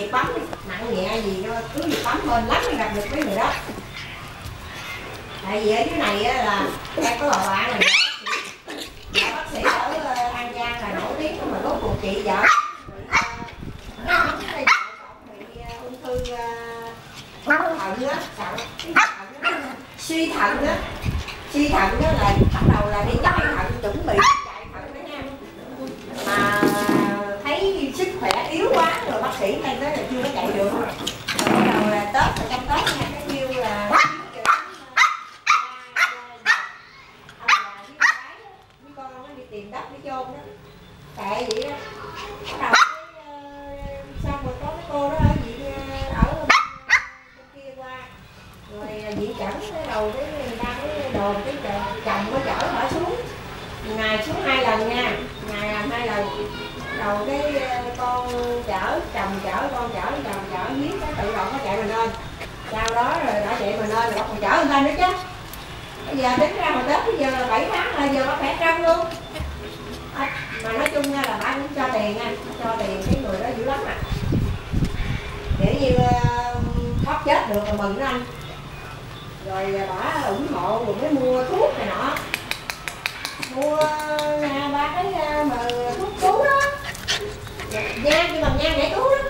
việc bấm nặng nhẹ gì cho cứ việc bấm bên lắm mới gặp được mấy người đó. Tại vì ở dưới này á là em có bà bạn này vợ bác sĩ. Ở ờ, an giang là nổi tiếng mà rốt cuộc chị vợ. Ờ, ờ, ung thư thận á thận suy thận á suy thận á là sĩ khen tới là chưa có chạy được. Rồi bắt đầu là tết là trong tết nha cái kêu là với con nó đi tìm đất để chôn đó. Kệ vậy đó. Bắt đầu cái, ờ, xong rồi có cái cô đó ở viện ờ, ở bên kia qua. Rồi ờ, viện chẩn cái đầu cái người ta cái đồn cái chồng có chở hở xuống ngày xuống hai lần nha. Ngày làm hai lần. Đầu cái ờ, con chở chồng chở con chở chồng chở giết cái tự động nó chạy mình lên. Sau đó rồi đã chạy mình lên rồi bắt còn chở người ta nữa chứ. Bây giờ tính ra hồi tết bây giờ là bảy tháng rồi giờ có khỏe trăm luôn. À, mà nói chung nha là bà cũng cho tiền nha. Cho tiền cái người đó dữ lắm à. Kiểu như ờ, thoát chết được là mừng đó anh. Rồi ờ, bà ủng hộ rồi mới mua thuốc mua à, ba cái à, mà thuốc cứu đó. Nhang nhưng mà nhang để cứu đó.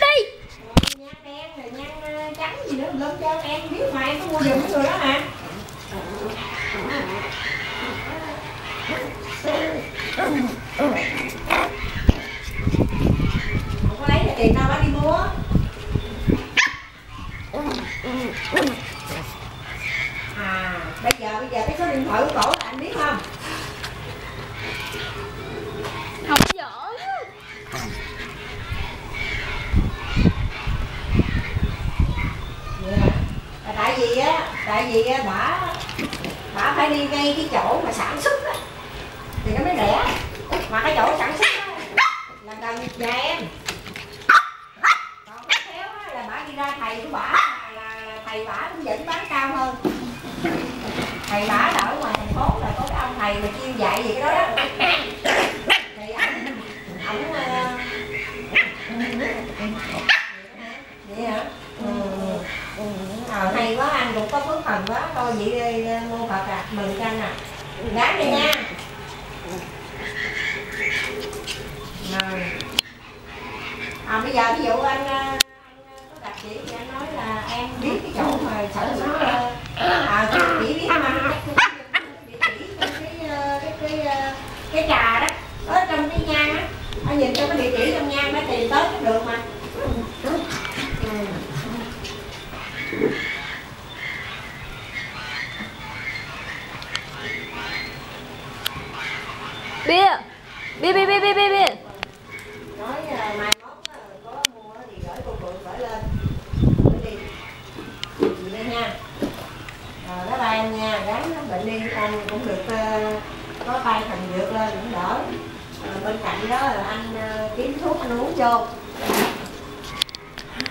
Đi Rồi nhang đen rồi nhang à, trắng gì nữa lên cho em biết mà em có mua giùm người đó hả? Không có lấy tiền đâu bác đi mua? À bây giờ cái số điện thoại của cổ là anh biết không? Không giỡn. Dạ. Là tại vì á tại vì á bả bả phải đi ngay cái chỗ mà sản xuất á. Thì nó mới rẻ. Mà cái chỗ sản xuất á là gần nhà em còn cái khéo á là bả đi ra thầy của bả là, là, là thầy bả cũng vẫn bán cao hơn thầy bả là ở ngoài thành phố là có cái ông thầy mà chuyên dạy gì cái đó đó thì ông ổng ờ, vậy hả ừ. Ừ. Ờ, hay quá anh cũng có phước phần quá thôi vậy ờ, đi mô phật à mừng cho anh à gán đi nha rồi à bây giờ ví dụ anh ờ, anh có gặp chị thì anh nói là em biết cái chỗ mà sở xuất à chị biết mà. Chỉ cái ờ, cái cái ờ, cái trà đó ở trong cái nhang á. Anh nhìn cho cái địa chỉ trong nhang nó tìm tới cũng được mà. Bia. Bia bia bia bia bia nói à, mai mốt á, có mua thì gửi cô phượng gửi lên gửi đi chị đây nha rồi bye bye em nha gắn bệnh đi anh cũng được ờ, có tay thành dược lên cũng đỡ. Ờ, bên cạnh đó là anh ờ, kiếm thuốc anh uống vô.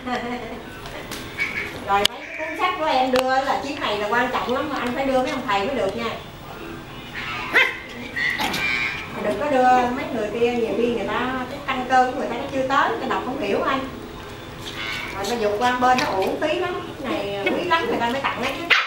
Rồi mấy cái cuốn sách của em đưa là chiếc này là quan trọng lắm, mà anh phải đưa mấy ông thầy mới được nha. Đừng có đưa mấy người kia, nhiều khi người ta cái căn cơ của người ta nó chưa tới, người đọc không hiểu anh. Rồi nó dục qua bên nó uổng phí lắm, cái này quý lắm, người ta mới tặng đấy chứ